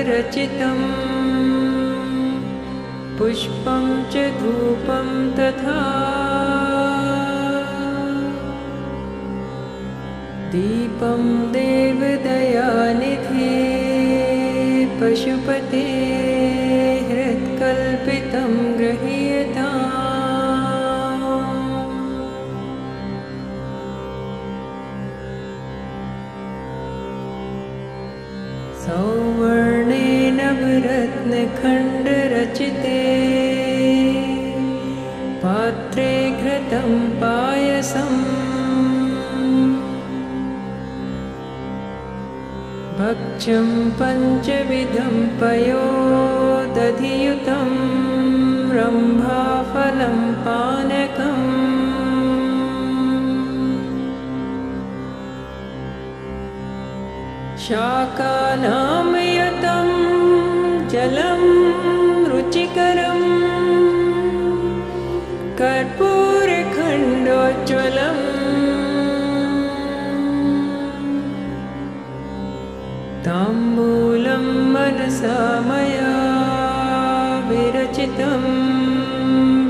जातिचम्पकबिल्बपत्ररचितम् पुष्पं च धूपं तथा। दीपं देवदयानिधे पशुपते हृत्कल्पितं पञ्चविधं पयोदधियुतं रम्भाफलं पानकम्। शाकानामयतं जलं रुचिकरम्। कर्पूरखण्डोज्ज्वलम्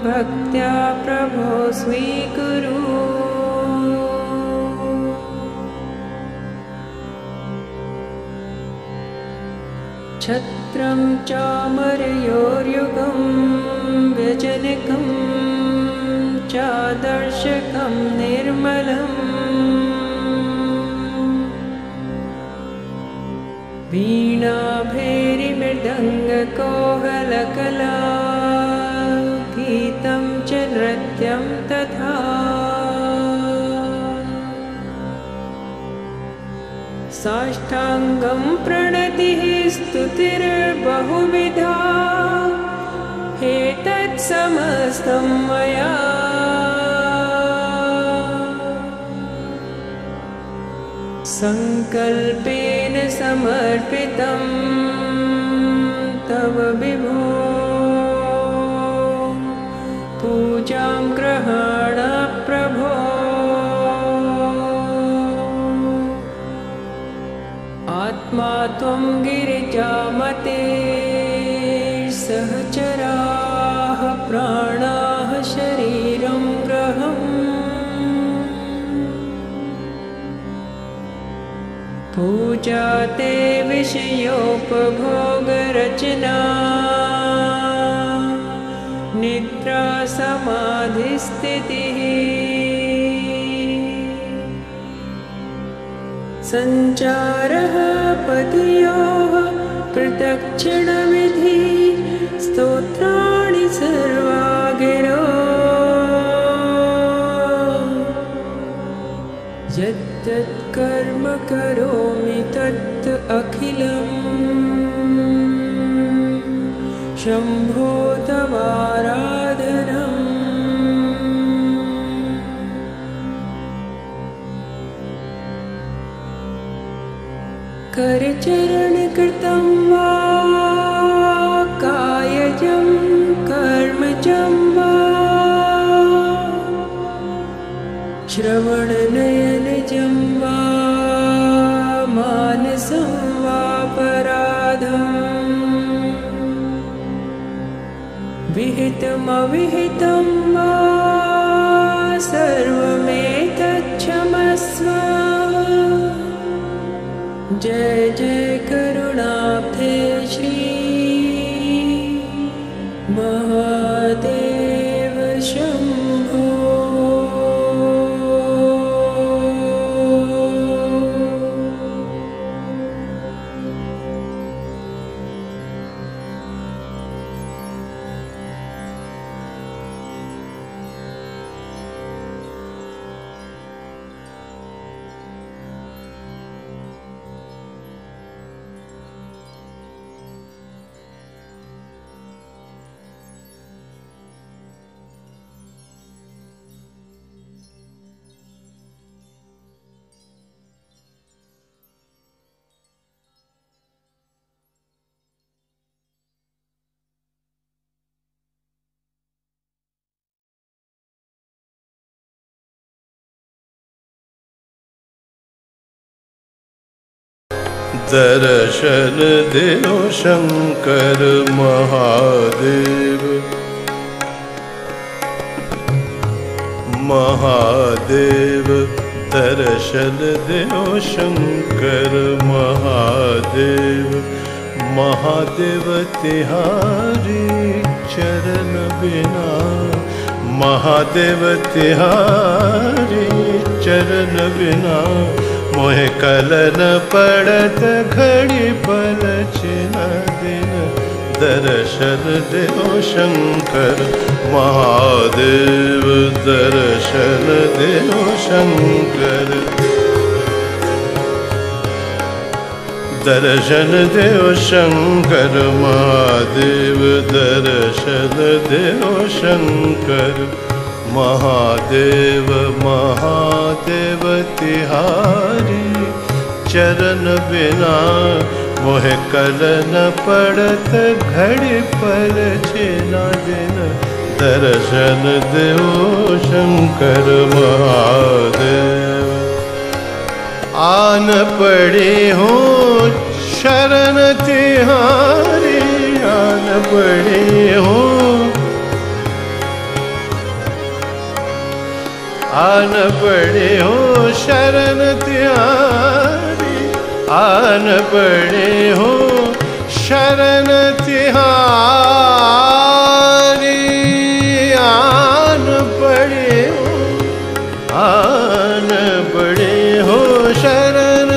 भक्त्या प्रभो स्वीकुरु। छत्रं चामरयोर्युगं व्यजनकं चादर्शकं निर्मलम् वीणाभैरिमृदङ्गकोहलकला नृत्यं तथा। साष्टाङ्गं प्रणतिः स्तुतिर्बहुविधा। एतत्समस्तं मया। सङ्कल्पेन समर्पितं तव विभो त्वं गिरिजामते। सहचराः प्राणाः शरीरं ग्रहम्। पूजा ते विषयोपभोगरचना। निद्रा समाधिस्थितिः। सञ्चारः प्रदक्षिणविधि स्तोत्राणि सर्वा गिरो यत्तत्कर्म करोमि तत् अखिलम्। शम्भो विहितमविहितं वा सर्वमेतच्छमस्व। जय जय दर्शन देव शङ्कर महादेव। महादेव, दर्शन देव शङ्कर महादेव। महादेव तिहारी चरण बिना। महादेव तिहारी चरण बिना। मोहे कलन पड़त, घड़ी पल चिन दिन। दर्शन देव शंकर, महादेव दर्शन देव शंकर। दर्शन देव शंकर, महादेव दर्शन देव शंकर। महादेव महादेव तिहारी, चरण बिना मोहे कलन पड़त, घड़ी पल छेना दिन दर्शन देव शंकर महादेव। आन पड़े हो शरण तिहारी, आन पड़े हो आन पड़े हो शरण तिहारी आन पड़े हो शरण तिहारी आन पड़े हो, आन पड़े हो शरण।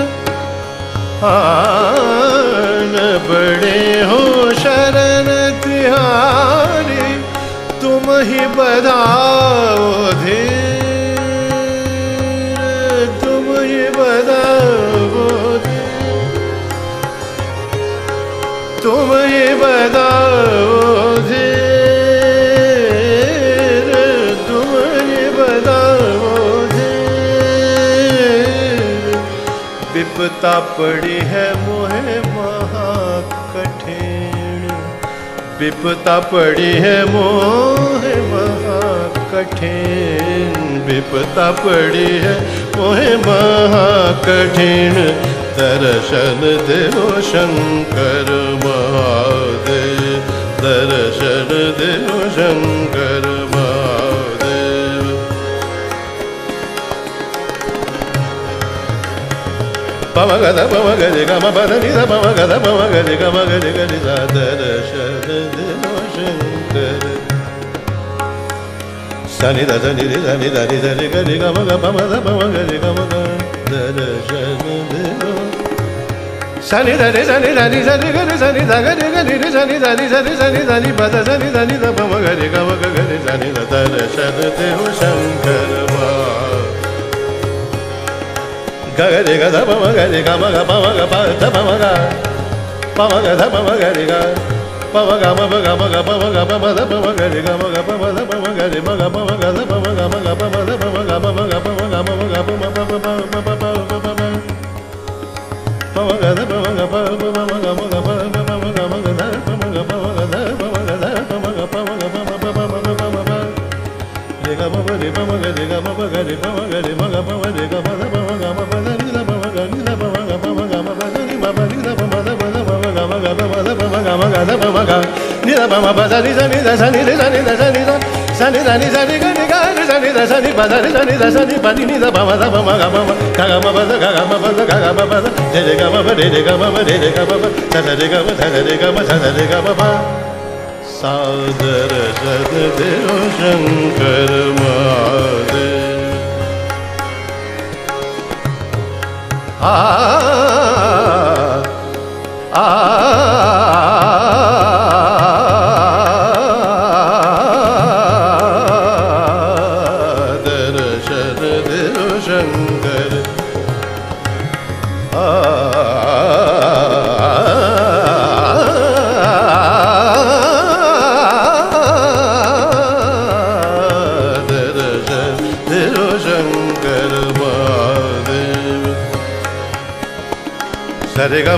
आन पड़े हो शरण तिहारी तुम ही बधाओ धीर विपता पड़ी है मोहे महाकठिन। विपता पड़ी है मोहे महाकठिन। विपता पड़ी है मोहे महाकठिन। दर्शन देव शंकर महादेव। दर्शन देव शंकर పవగద పవగజ గమ పద నిద పవగద పవగజ గమ గజ గజ సాదర శంకర సని దశ నిధి సని ధరి సరి గరి గమ గ పమద పవగజ గమ గర సని ధరి సని ధరి సరి గరి సని ధరి గరి సని ధరి సరి సని ధరి పద సని ధని ద పవగరి గమ గరి సని దర శంకర వా ga ga ga da ma ga ga ga ma ga ma ga pa da ma ga pa ma ga da ma ga ga ma ma ga ma ga ma ga ma ga ma ma da ma ga ga ma ga pa ma da ma ga ma ga ma ga da ma ga ma ga pa ma da ma ga ma ga pa ma ga ma ga pa ma pa pa pa pa pa pa pa pa pa ma ga da ma ga pa ma ma ga ma ga pa ma ma ga ma ga da pa ma ga pa ma ga da pa ma ga da pa ma ga pa ma ga pa ma pa pa pa pa pa ga ma ga ma ga ma ga ma ga ma ga ma ga ma ga ma ni da ba ma ba da ni da ni da sa ni da sa ni da sa ni da sa ni da ni sa ni ga ni ga ni sa ni da sa ni ba da ni da ni da sa ni ba ni ni da ba ma da ba ma ga ma ma ga ga ma ba da ga ga ma ba da ga ga ma ba da de de ga ma ba de de ga ma ba de de ga ma ba sa sa de ga ma sa sa de ga ma sa sa de ga ma ba सादर सददेव शंकर महादेव आ आ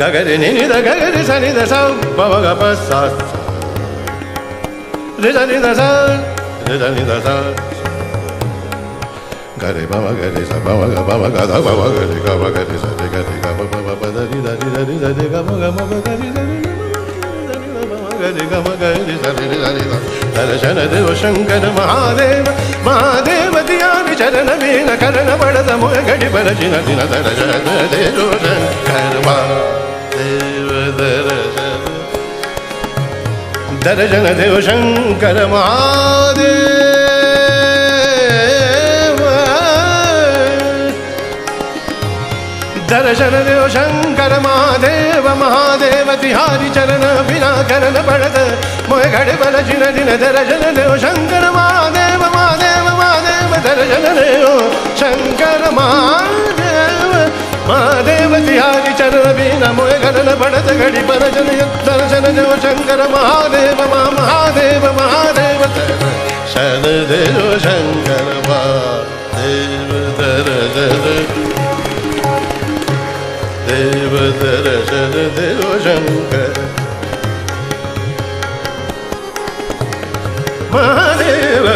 గగరి నిద గగరి సని దశ పవ గప సని దశ నిదని దశ గరి పవ గరి స పవ గ పవ గద పవ గరి గవ గరి సరి గరి గవ పవ పద ని దని దని దని గమ గమ గరి దని గరి గమ గరి సరి దని దర్శన దేవ శంకర మహాదేవ మహాదేవ దియాని చరణ మీన కరణ పడద ముగడి బలచిన దిన దర్శన దేవ శంకర మహాదేవ दर्शन देव शंकर महादेव दर्शन देव शंकर महादेव महादेव तिहारी चरण बिना करन पड़त मोय घड़ बल जिन दिन दर्शन देव शंकर महादेव महादेव महादेव दर्शन देव शंकर महादेव महादेव बिहारी चरण बीना मोय गणन भड़त घड़ी पर जन दर्शन जो शंकर महादेव, मा महादेव महादेव शर देव शंकर महादेव दर देव दर शर देव शंकर। महादेव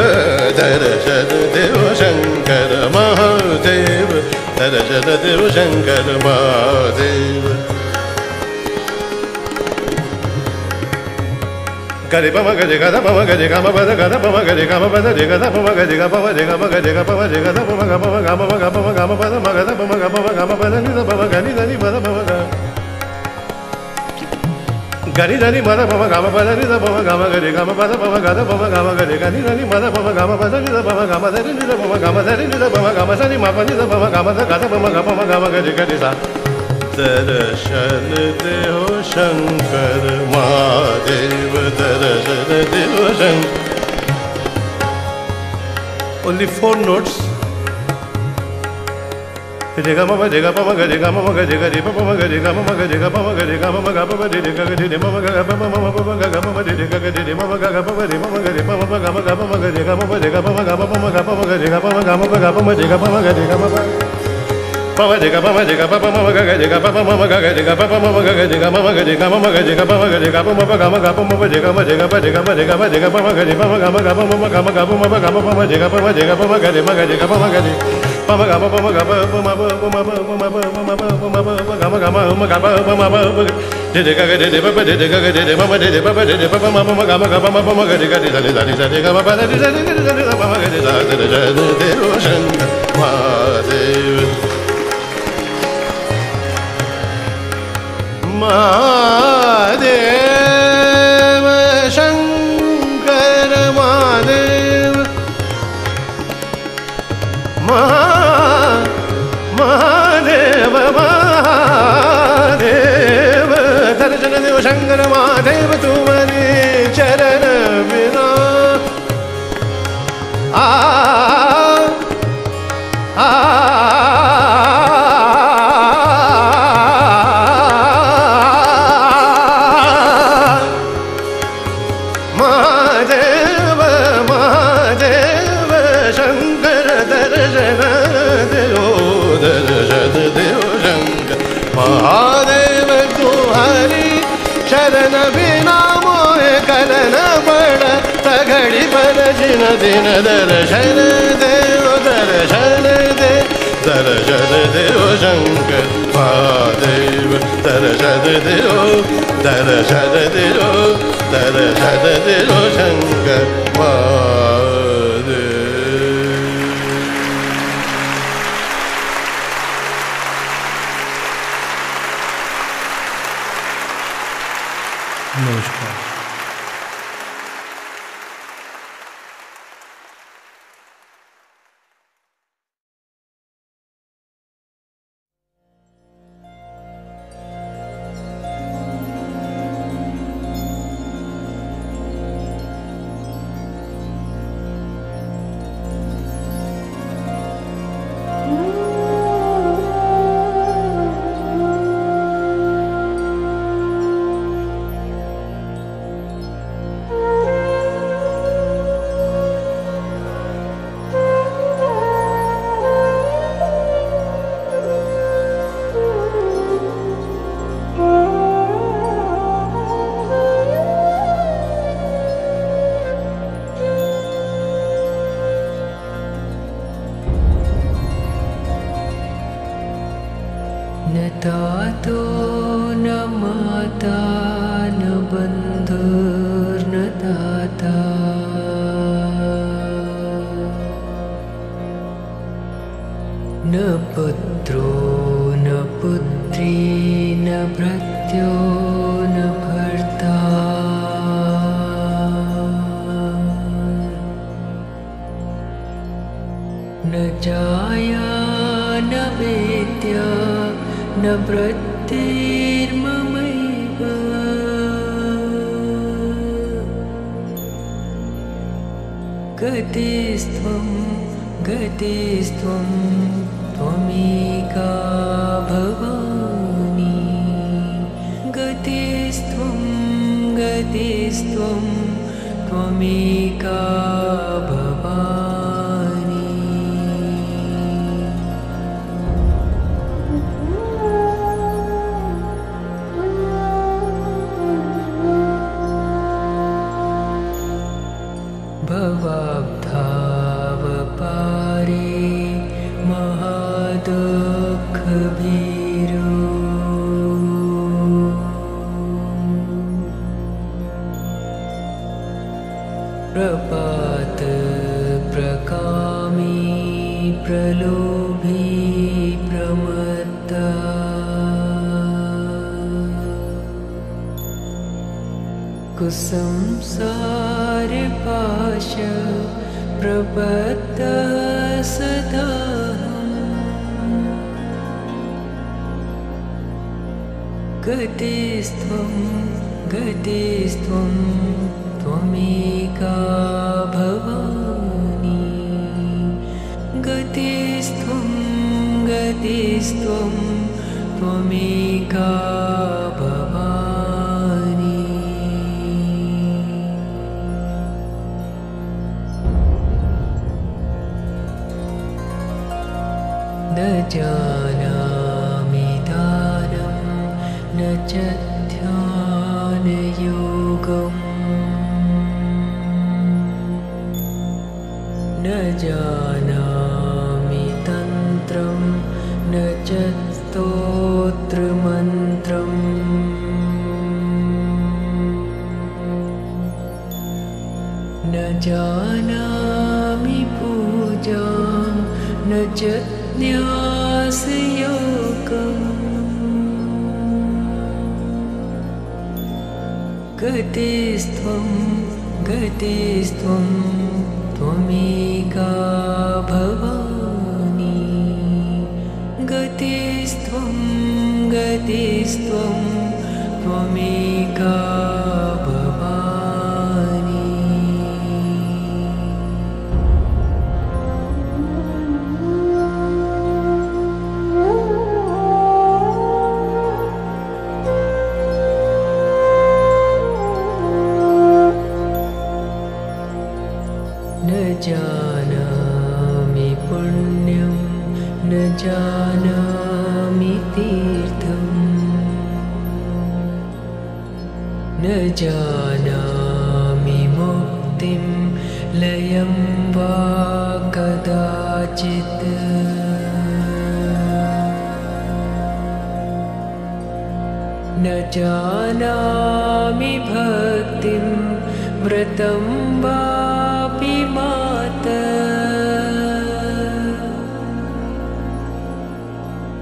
दर शर देव शंकर महादेव। हर जल देव शंकर महादेव గరి పమ గజ గద పమ గజ గమ పద గద పమ గజ గమ పద జ గద పమ గజ గ పమ జ గమ గజ గ పమ జ గద పమ గమ గమ గమ గమ పద మగద పమ గమ గమ పద నిద పమ గని దని పద పమ గ గరి దని మద పమ గమ పద నిద పమ గమ గరి గమ పద పమ గద పమ గమ గరి గని దని మద పమ గమ పద నిద పమ గమ దని నిద పమ గమ దని నిద పమ గమ సని మప నిద పమ గమ ద గద పమ గమ పమ గమ గరి గరి సా दर्शन देव शंकर महादेव दर्शन देव Shankar Only four notes. ga ma ma de ga pa ma ga de ga ma ma ga de ga de pa ma ga de ga ma ma ga de ga pa ma ga de ga ma ma ga pa ma de de ga ga de de ma ma ga ga pa ma ma ma pa ma ga ga ma ma de de ga ga de de ma ma ga ga pa ma de ma ma ga de pa ma ma ga ma ga pa ma ga de ga ma ma de ga pa ma ga pa ma ga pa ma ga de ga pa ma ga ma ga pa ma de ga pa ma ga de ga ma ma Papa diga papa diga papa mama gaga diga papa mama gaga diga papa mama gaga diga mama gaga diga mama gaga diga papa gaga diga papa gaga mama gaga papa diga mama diga papa diga mama diga papa diga mama gaga diga papa gaga mama gaga papa mama gaga papa diga papa diga papa gaga mama gaga diga papa gaga ma दर्शन देव शङ्कर महादेव तुम्हारे जिन दिन दर्शन देव दर्शन देव शङ्कर महादेव दर्शन देव दर्शन देव दर्शन देव शङ्कर महादेव त्वमेका कुसंसारपाश प्रबद्धः सदाहम् गतिस्त्वं गतिस्त्वं त्वमेका भवानि। गतिस्त्वं गतिस्त्वं त्वमेका गतिस्त्वं त्वमेका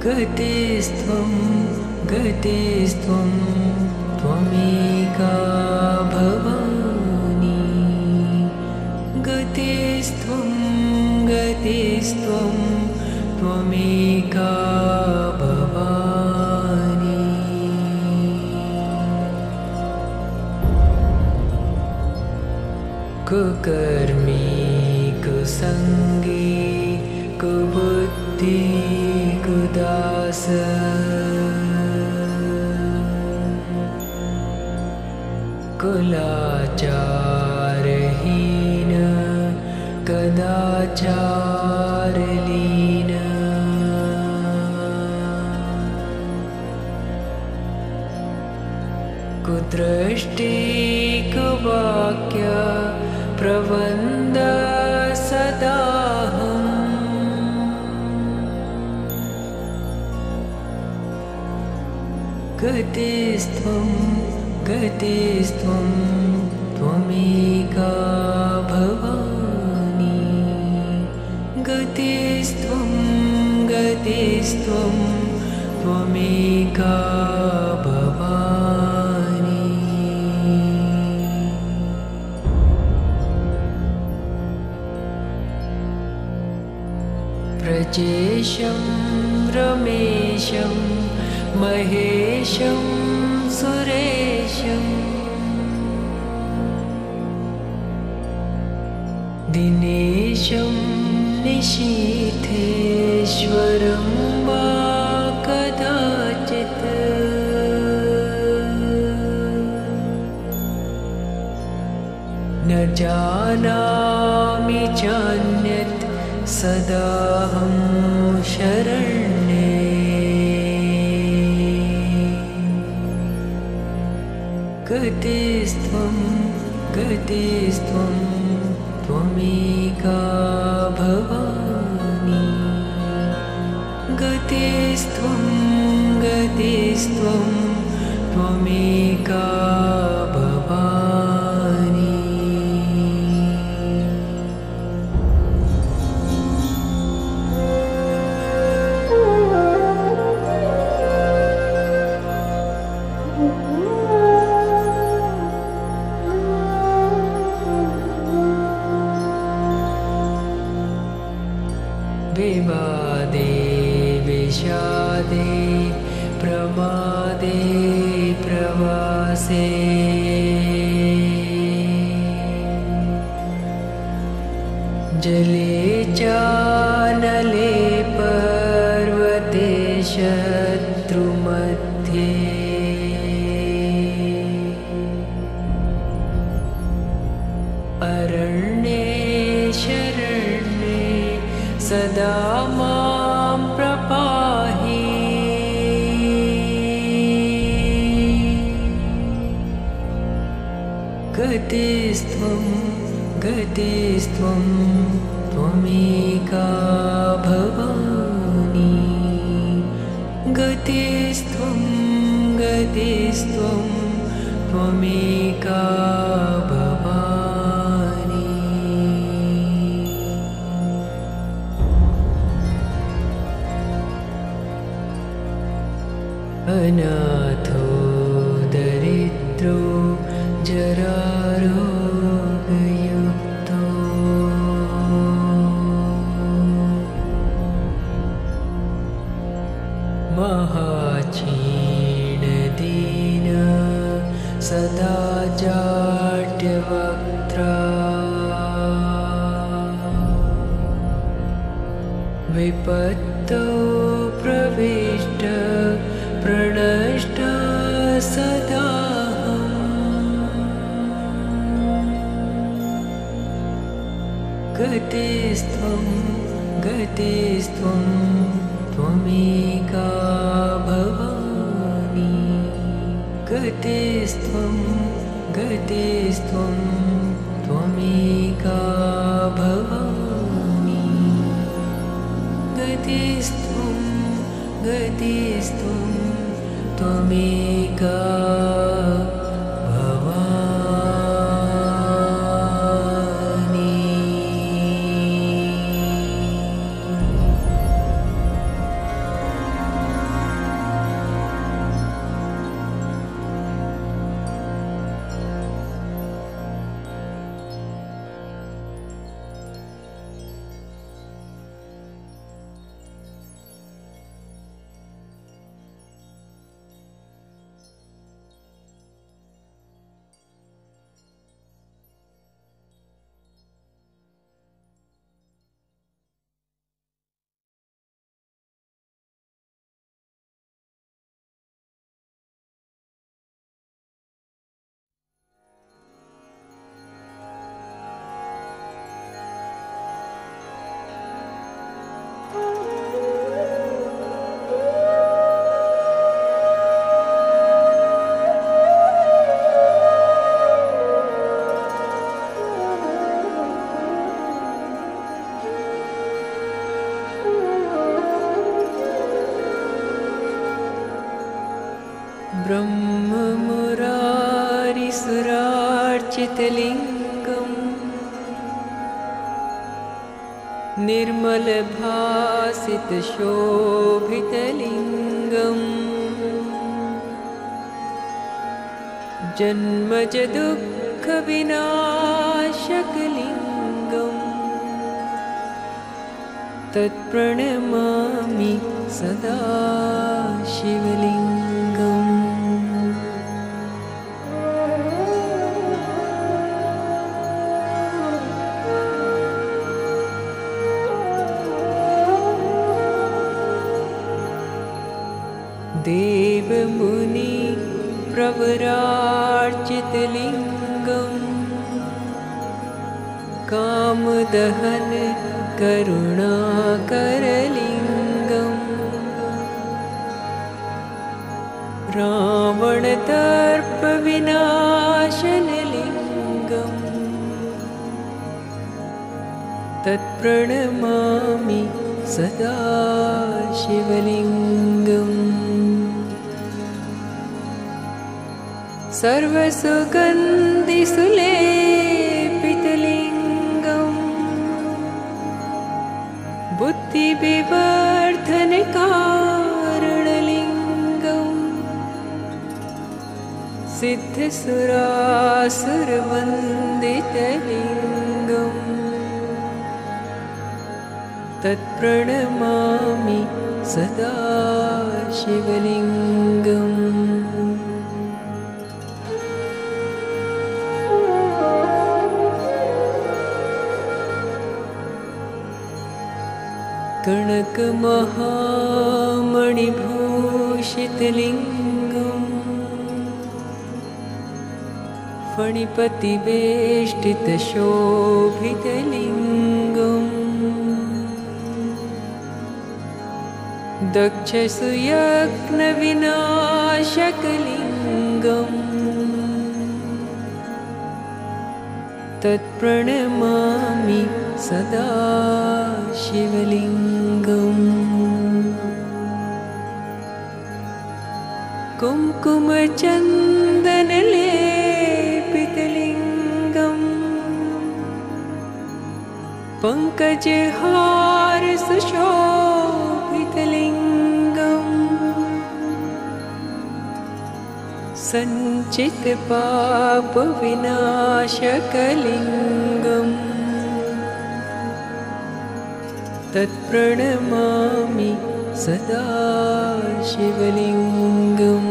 गतिस्त्वं गतिस्त्वं त्वमेका भवानि गतिस्त्वं गतिस्त्वं त्वमेका भवानि कुदास कुलाचारहीन कदाचारलीन। कुदृष्टि कुवाक्य प्रबन्ध गतिस्त्वं गतिस्त्वं त्वमेका भवानि। गतिस्त्वं गतिस्त्वं त्वमेका भवानि। प्रचेशं रमेशम् महेशं सुरेशम् दिनेशं निशीथेश्वरं वा कदाचित्। न जानामि चान्यत् सदाहं शरण्ये गतिस्त्वं गतिस्त्वं त्वमेका भवानि गतिस्त्वं गतिस्त्वं त्वमेका शत्रुमध्ये। अरण्ये शरण्ये सदा मां प्रपाहि। गतिस्त्वं गतिस्त्वं महाचीणदीन सदा जाड्यवक्त्रा विपत्तौ प्रविष्ट प्रणष्ट सदा। गतिस्त्वं गतिस्त्वं गतिस्त्वं गतिस्त्वं त्वमेका भवानि गतिस्त्वं गतिस्त्वं त्वमेका ब्रह्ममुरारिसुरार्चितलिङ्गम् निर्मलभासितशोभितलिङ्गम् जन्मज दुःखविनाशकलिङ्गम् तत्प्रणमामि सदा शिवलिङ्गम् प्रवरार्चितलिङ्गम् कामदहन करुणाकरलिङ्गम् रावणतर्पविनाशनलिङ्गम् तत्प्रणमामि सदा शिवलिङ्गम् सर्वसुगन्धिसुलेपितलिङ्गम्। बुद्धिविवर्धनकारणलिङ्गम्। सिद्धसुरासुरवन्दितलिङ्गम्। तत्प्रणमामि सदा शिवलिङ्गम् कणकमहामणिभूषितलिङ्गम् फणिपतिवेष्टितशोभितलिङ्गम् दक्षसुयज्ञविनाशकलिङ्गम् तत्प्रणमामि सदा शिवलिङ्गम् कुङ्कुमचन्दनलेपितलिङ्गम् पङ्कजहारसुशोभितलिङ्गम् सञ्चितपापविनाशकलिङ्गम् तत्प्रणमामि सदा शिवलिङ्गम्।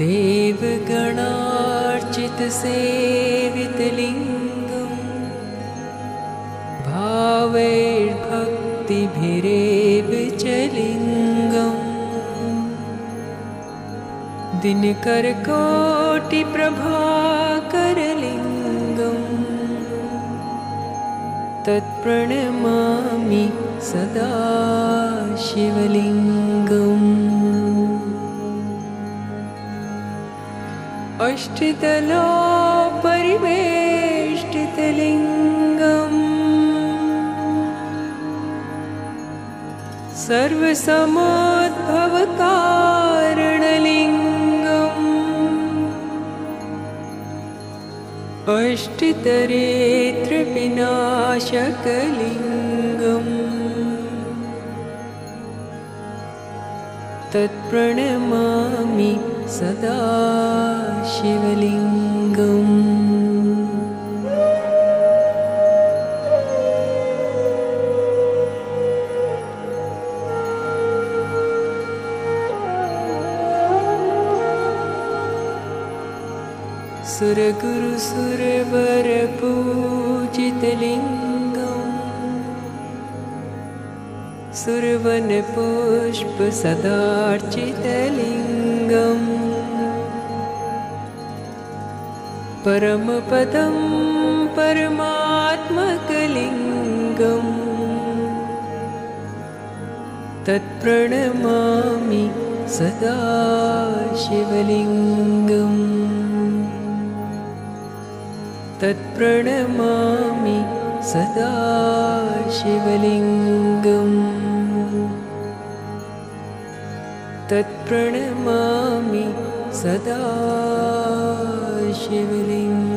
देवगणार्चितसेवितलिङ्गम् भावैर्भक्तिभिरेव दिनकरकोटिप्रभाकरलिङ्गम्। तत्प्रणमामि सदा शिवलिङ्गम्। अष्टतलोपरिवेष्टितलिङ्गम्। सर्वसमोद्भवकारणलिङ्गम् अष्टितरेत्रविनाशकलिङ्गम् तत्प्रणमामि सदा शिवलिङ्गम् सुरगुरुसुरवरपूजितलिङ्गम् सुरवनपुष्पसदार्चितलिङ्गम् परमपदं परमात्मकलिङ्गम् तत्प्रणमामि सदा शिवलिङ्गम् तत्प्रणमामि सदा शिवलिङ्गम्। तत्प्रणमामि सदा शिवलिङ्गम्